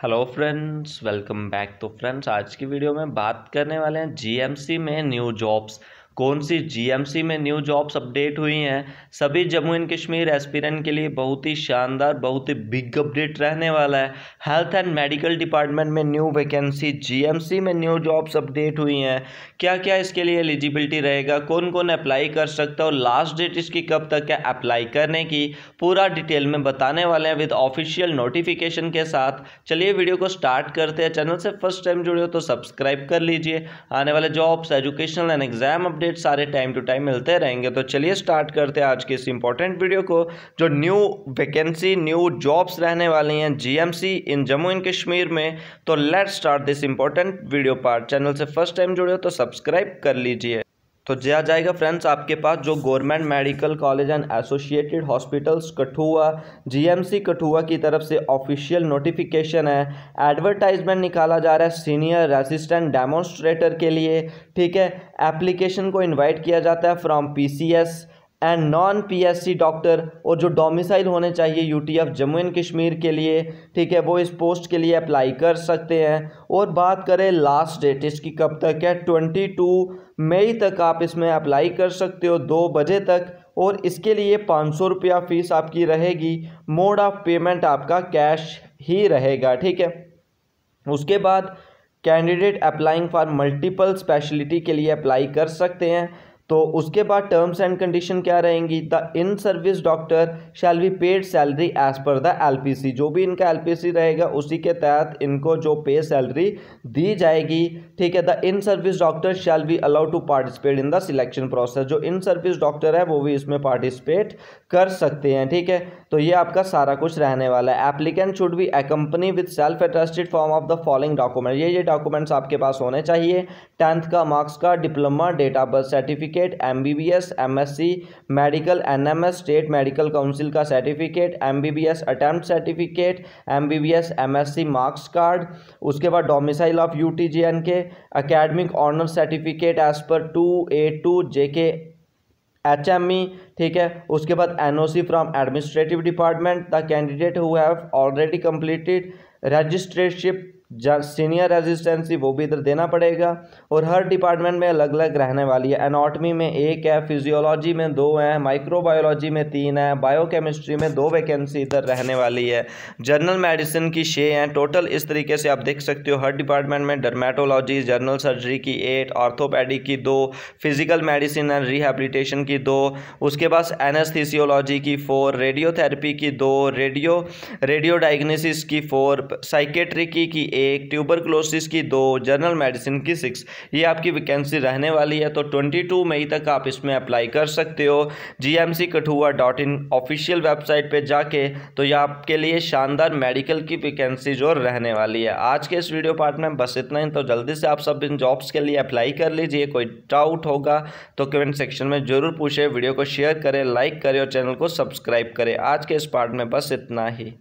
Hello friends welcome back तो friends आज की वीडियो में बात करने वाले हैं जीएमसी में न्यू जॉब्स कौन सी जीएमसी में न्यू जॉब्स अपडेट हुई हैं? सभी जम्मू एंड कश्मीर एस्पिरेंट के लिए बहुत ही शानदार, बहुत ही बिग अपडेट रहने वाला है। हेल्थ एंड मेडिकल डिपार्टमेंट में न्यू वैकेंसी जीएमसी में न्यू जॉब्स अपडेट हुई हैं। क्या क्या इसके लिए एलिजिबिलिटी रहेगा? कौन कौन अप्लाई कर सकता है? और लास्ट डेट इसकी कब तक है? अप्लाई करने की पूरा डिटेल में बताने वाले हैं विद ऑफिशियल नोटिफिकेशन के साथ। चलिए वीडियो को स्टार्ट करते हैं। चैनल से फ़र्स्ट टाइम जुड़े हो तो सब्सक्राइब कर लीजिए। आने वाले jobs educational and exam update सारे टाइम टू टाइम मिलते रहेंगे। तो चलिए स्टार्ट करते हैं आज के इस इंपॉर्टेंट वीडियो को, जो न्यू वैकेंसी न्यू जॉब्स रहने वाली हैं GMC in Jammu and Kashmir में। तो let start this important video part channel से फ़र्स्ट टाइम जुड़े हो तो सब्सक्राइब कर लीजिए। तो दिया जाएगा फ्रेंड्स आपके पास जो government medical college and associated hospitals Kathua GMC Kathua की तरफ़ से ऑफिशियल नोटिफिकेशन है। एडवर्टाइजमेंट निकाला जा रहा है सीनियर असिस्टेंट डेमोन्स्ट्रेटर के लिए, ठीक है? एप्लीकेशन को इनवाइट किया जाता है from PCS and non PSC doctor और जो डोमिसाइल होने चाहिए यूटीएफ जम्मू एंड कश्मीर के लिए, ठीक है, वो इस पोस्ट के लिए अप्लाई कर सकते हैं। और बात करें लास्ट डेट इसकी कब तक है ट्वेंटी टू मई तक आप इसमें अप्लाई कर सकते हो, दो बजे तक। और इसके लिए पाँच सौ रुपया फ़ीस आपकी रहेगी मोड ऑफ़ पेमेंट आपका कैश ही रहेगा, ठीक है। उसके बाद candidate applying for multiple speciality के लिए अप्लाई कर सकते हैं। तो उसके बाद टर्म्स एंड कंडीशन क्या रहेंगी? The in service doctor shall be paid salary as per the LPC जो भी इनका एलपीसी रहेगा, उसी के तहत इनको जो पे सैलरी दी जाएगी, ठीक है? The in service doctor shall be allowed to participate in the selection process जो इन सर्विस डॉक्टर है, वो भी इसमें पार्टिसिपेट कर सकते हैं, ठीक है? तो ये आपका सारा कुछ रहने वाला है। Applicant should be accompany with self attested form of the following document ये ये डॉक्यूमेंट्स आपके पास होने चाहिए। टेंथ का मार्क्स का diploma date of birth certificate certificate MBBS MSc medical NMS state medical council का certificate MBBS attempt certificate MBBS MSc marks card उसके बाद डोमिसाइल ऑफ़ यूटीजीएन के academic honour certificate as per two A two J K H M E ठीक है? उसके बाद N O C from administrative department the candidate who have already completed registrarship senior residency वो भी इधर देना पड़ेगा और हर डिपार्टमेंट में अलग अलग रहने वाली है। एनाटमी में एक है फिजियोलॉजी में दो हैं माइक्रोबायोलॉजी में तीन है बायोकेमिस्ट्री में दो वैकेंसी इधर रहने वाली है। जनरल मेडिसिन की छः हैं। टोटल इस तरीके से आप देख सकते हो, हर डिपार्टमेंट में डर्मेटोलॉजी जनरल सर्जरी की एट ऑर्थोपैडिक की दो फ़िज़िकल मेडिसिन एंड रिहेबिलिटेशन की दो, उसके बाद एनेस्थीसियोलॉजी की फोर रेडियोथेरेपी की दो रेडियो रेडियो डायग्नोसिस की फोर साइकेट्रिकी की एक ट्यूबरक्लोसिस की दो जनरल मेडिसिन की सिक्स ये आपकी वैकेंसी रहने वाली है तो ट्वेंटी टू मई तक आप इसमें अप्लाई कर सकते हो। G M C Kathua dot in official website पर जाके तो ये आपके लिए शानदार मेडिकल की वैकेंसी जो रहने वाली है। आज के इस वीडियो पार्ट में बस इतना ही तो जल्दी से आप सब इन जॉब्स के लिए अप्लाई कर लीजिए, कोई डाउट होगा तो कमेंट सेक्शन में ज़रूर पूछे वीडियो को शेयर करें लाइक करें और चैनल को सब्सक्राइब करें। आज के इस पार्ट में बस इतना ही।